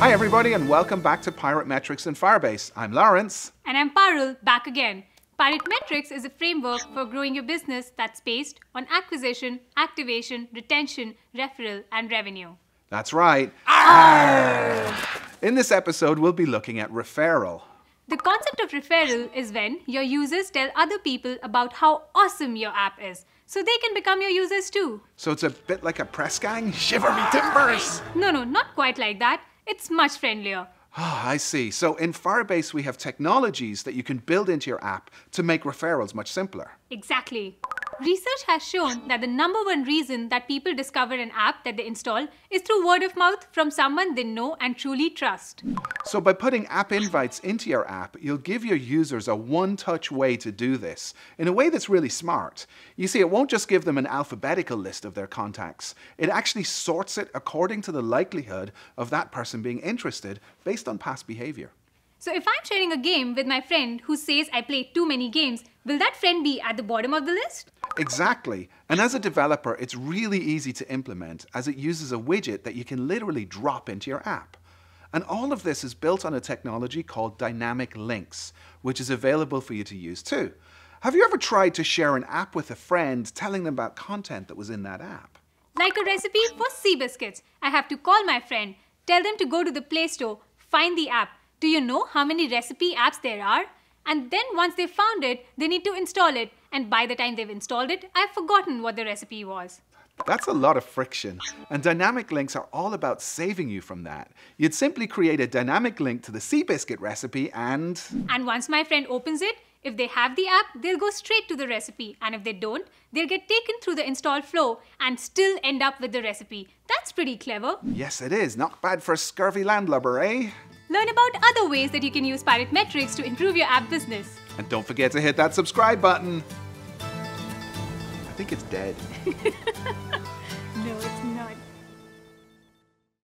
Hi, everybody, and welcome back to Pirate Metrics and Firebase. I'm Laurence. And I'm Parul, back again. Pirate Metrics is a framework for growing your business that's based on acquisition, activation, retention, referral, and revenue. That's right. In this episode, we'll be looking at referral. The concept of referral is when your users tell other people about how awesome your app is, so they can become your users too. So it's a bit like a press gang? Shiver me timbers! No, no, not quite like that. It's much friendlier. Ah, I see. So in Firebase, we have technologies that you can build into your app to make referrals much simpler. Exactly. Research has shown that the number one reason that people discover an app that they install is through word of mouth from someone they know and truly trust. So by putting app invites into your app, you'll give your users a one-touch way to do this in a way that's really smart. You see, it won't just give them an alphabetical list of their contacts. It actually sorts it according to the likelihood of that person being interested based on past behavior. So if I'm sharing a game with my friend who says I play too many games, will that friend be at the bottom of the list? Exactly. And as a developer, it's really easy to implement as it uses a widget that you can literally drop into your app. And all of this is built on a technology called dynamic links, which is available for you to use too. Have you ever tried to share an app with a friend telling them about content that was in that app? Like a recipe for sea biscuits. I have to call my friend, tell them to go to the Play Store, find the app, do you know how many recipe apps there are? And then once they've found it, they need to install it. And by the time they've installed it, I've forgotten what the recipe was. That's a lot of friction. And dynamic links are all about saving you from that. You'd simply create a dynamic link to the Seabiscuit recipe and... And once my friend opens it, if they have the app, they'll go straight to the recipe. And if they don't, they'll get taken through the install flow and still end up with the recipe. That's pretty clever. Yes, it is. Not bad for a scurvy landlubber, eh? Learn about other ways that you can use Pirate Metrics to improve your app business. And don't forget to hit that subscribe button. I think it's dead. no, it's not.